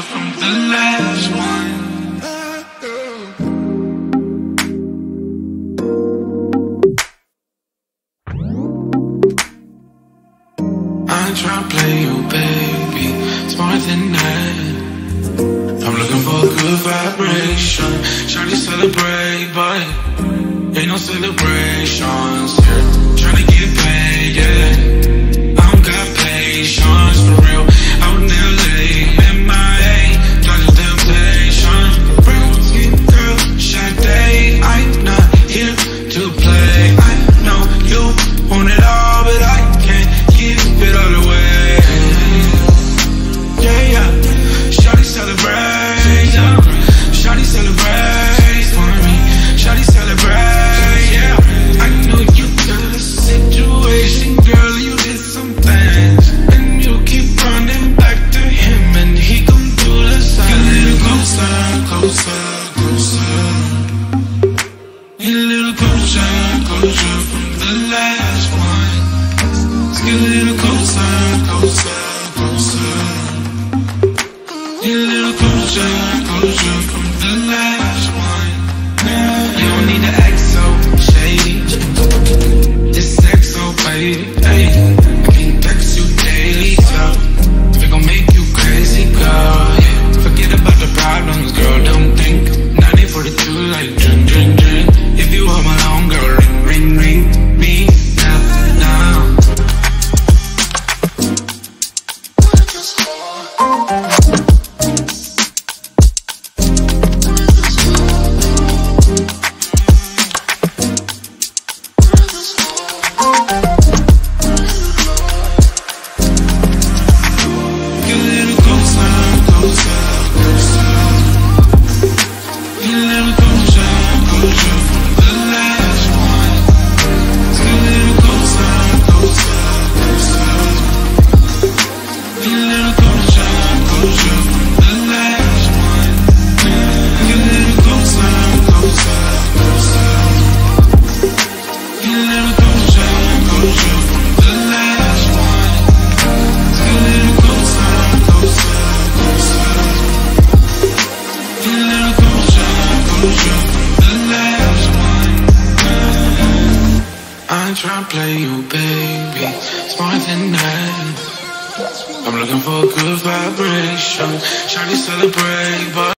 From the last one. I try to play you, baby. More than that. I'm looking for a good vibration. Trying to celebrate, but ain't no celebrations here. A little closer, closer from the last one. You don't need. This baby. I can text you daily, so gon' make you crazy, girl. Forget about the problems, girl. Don't think. 1942 like drin drin drin. If you girl, ring ring ring me now now. I try to play you, baby. It's more than that. I'm looking for a good vibration. Try to celebrate, but.